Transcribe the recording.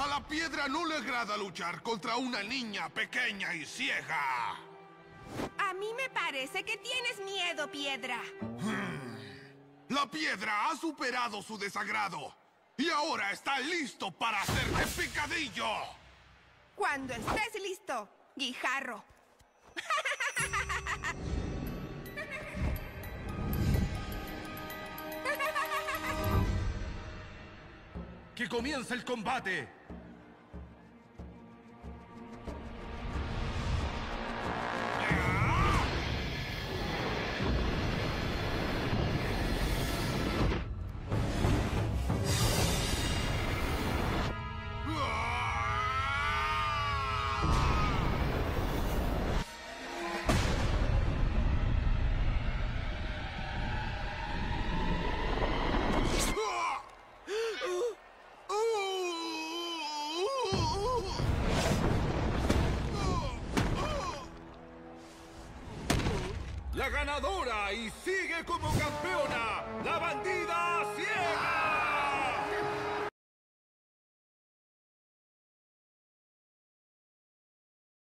A la piedra no le agrada luchar contra una niña pequeña y ciega. A mí me parece que tienes miedo, piedra. La piedra ha superado su desagrado. Y ahora está listo para hacerte picadillo. Cuando estés listo, guijarro. ¡Que comience el combate! La ganadora y sigue como campeona, la bandida